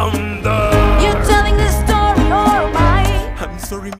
found. You're telling the story, or am I? I'm sorry.